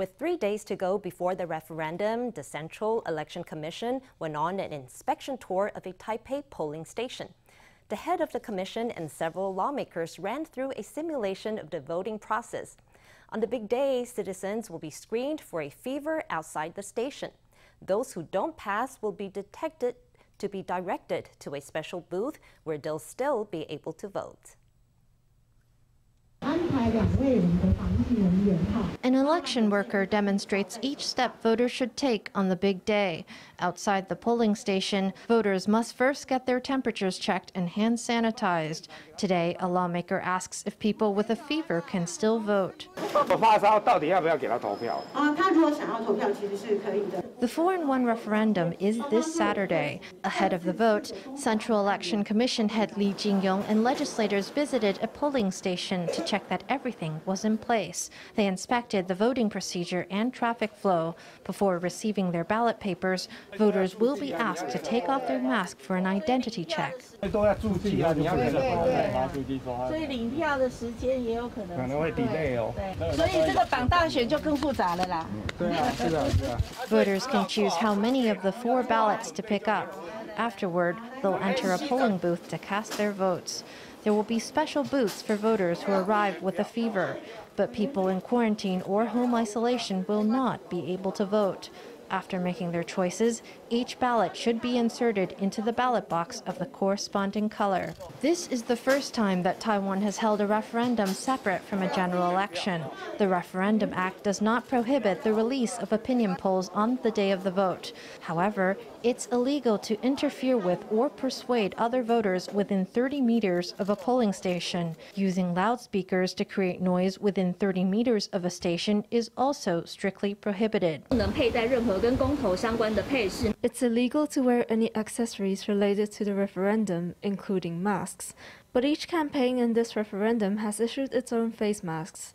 With three days to go before the referendum, the Central Election Commission went on an inspection tour of a Taipei polling station. The head of the commission and several lawmakers ran through a simulation of the voting process. On the big day, citizens will be screened for a fever outside the station. Those who don't pass will be detected to be directed to a special booth where they'll still be able to vote. An election worker demonstrates each step voters should take on the big day. Outside the polling station, voters must first get their temperatures checked and hand sanitized. Today, a lawmaker asks if people with a fever can still vote. The 4 in 1 referendum is this Saturday. Ahead of the vote, Central Election Commission head Lee Chin-yung and legislators visited a polling station to check that everything was in place. They inspected the voting procedure and traffic flow. Before receiving their ballot papers, voters will be asked to take off their mask for an identity check. Voters can choose how many of the four ballots to pick up. Afterward, they'll enter a polling booth to cast their votes. There will be special booths for voters who arrive with a fever, but people in quarantine or home isolation will not be able to vote. After making their choices, each ballot should be inserted into the ballot box of the corresponding color. This is the first time that Taiwan has held a referendum separate from a general election. The Referendum Act does not prohibit the release of opinion polls on the day of the vote. However, it's illegal to interfere with or persuade other voters within 30 meters of a polling station. Using loudspeakers to create noise within 30 meters of a station is also strictly prohibited. It's illegal to wear any accessories related to the referendum, including masks. But each campaign in this referendum has issued its own face masks.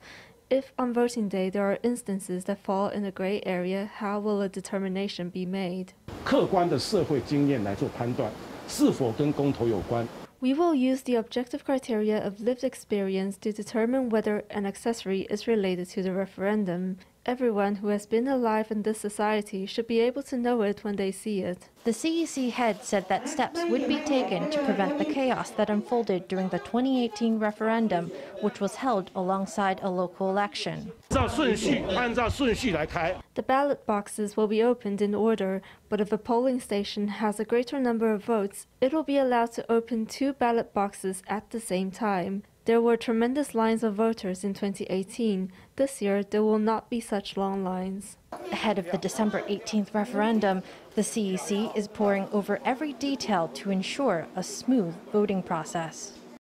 If on voting day there are instances that fall in the gray area, how will a determination be made? We will use the objective criteria of lived experience to determine whether an accessory is related to the referendum. Everyone who has been alive in this society should be able to know it when they see it. The CEC head said that steps would be taken to prevent the chaos that unfolded during the 2018 referendum, which was held alongside a local election. The ballot boxes will be opened in order, but if a polling station has a greater number of votes, it will be allowed to open two ballot boxes at the same time. There were tremendous lines of voters in 2018. This year, there will not be such long lines. Ahead of the December 18th referendum, the CEC is poring over every detail to ensure a smooth voting process.